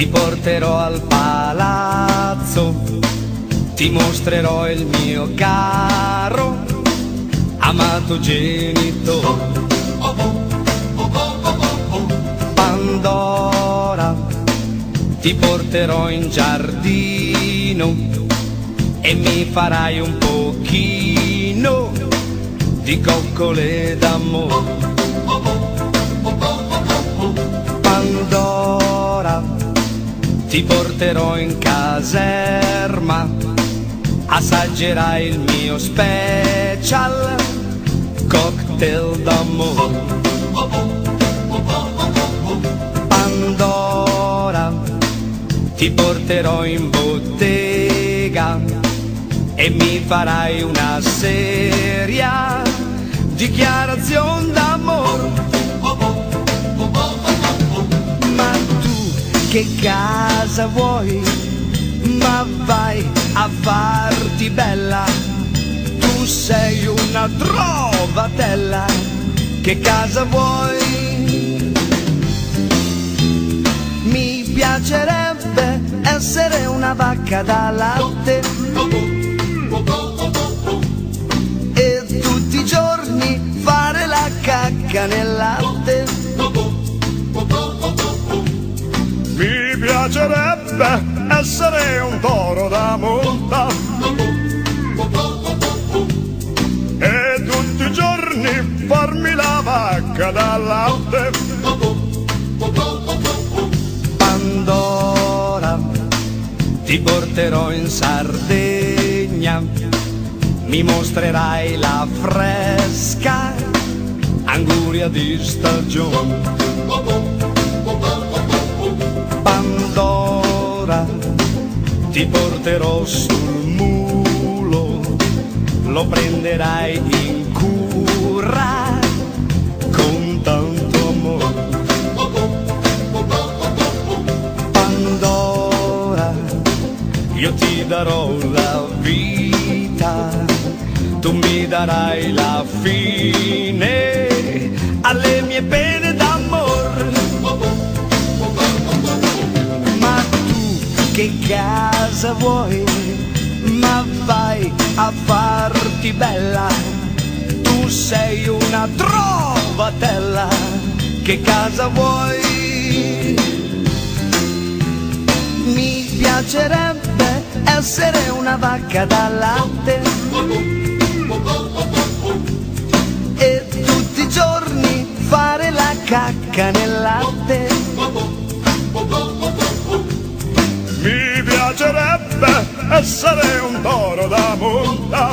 ti porterò al palazzo, ti mostrerò il mio caro amato genitore. Pandora, ti porterò in giardino e mi farai un pochino di coccole d'amore. Pandora, ti porterò in caserma, assaggerai il mio special cocktail d'amore. Pandora, ti porterò in bottega e mi farai una seria dichiarazione d'amore. Che casa vuoi? Ma vai a farti bella. Tu sei una trovatella. Che casa vuoi? Mi piacerebbe essere una vacca da latte e tutti i giorni fare la cacca nel latte. Piacerebbe essere un toro da monta e tutti i giorni farmi la vacca da latte. Pandora, ti porterò in Sardegna, mi mostrerai la fresca anguria di stagione. Ti porterò sul mulo, lo prenderai in cura con tanto amore. Pandora, io ti darò la vita, tu mi darai la fine alle mie pene che casa vuoi? Ma vai a farti bella, tu sei una trovatella, che casa vuoi? Mi piacerebbe essere una vacca da latte e tutti i giorni fare la cacca nel latte. Essere un toro da monta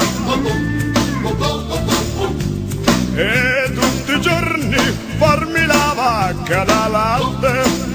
e tutti i giorni farmi la vacca da latte.